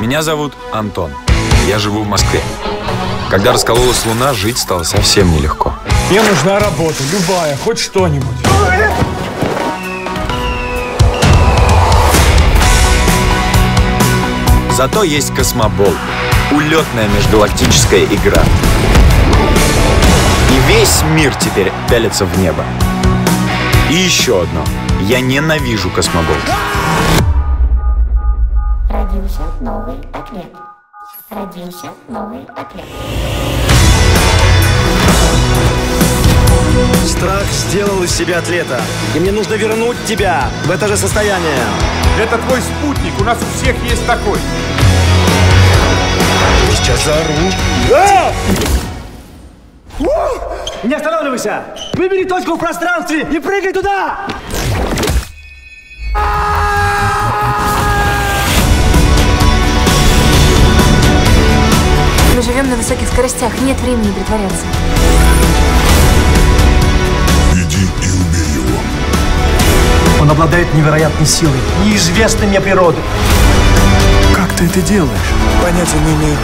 Меня зовут Антон. Я живу в Москве. Когда раскололась луна, жить стало совсем нелегко. Мне нужна работа, любая, хоть что-нибудь. Зато есть космобол. Улетная межгалактическая игра. И весь мир теперь пялится в небо. И еще одно. Я ненавижу космобол. Родился новый атлет. Родился новый атлет. Страх сделал из себя атлета. И мне нужно вернуть тебя в это же состояние. Это твой спутник, у нас у всех есть такой. Сейчас заору. Не останавливайся! Выбери точку в пространстве и прыгай туда! Живем на высоких скоростях, нет времени притворяться. Иди и убей его. Он обладает невероятной силой, неизвестной мне природы. Как ты это делаешь? Понятия не имею.